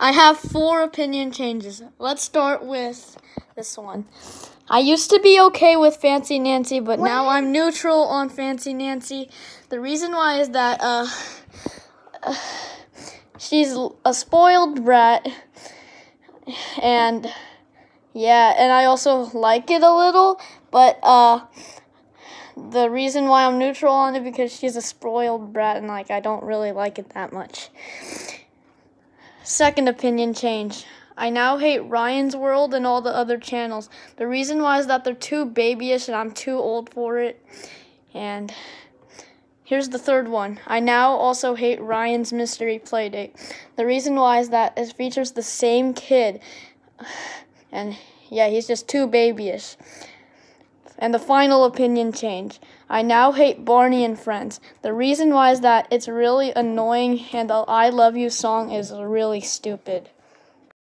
I have four opinion changes. Let's start with this one. I used to be okay with Fancy Nancy, but now I'm neutral on Fancy Nancy. The reason why is that uh, uh, she's a spoiled brat, and yeah, and I also like it a little, but uh, the reason why I'm neutral on it because she's a spoiled brat, and like I don't really like it that much. Second opinion change. I now hate Ryan's World and all the other channels. The reason why is that they're too babyish and I'm too old for it. And here's the third one. I now also hate Ryan's Mystery Playdate. The reason why is that it features the same kid. And yeah, he's just too babyish. And the final opinion change. I now hate Barney and Friends. The reason why is that it's really annoying and the I Love You song is really stupid.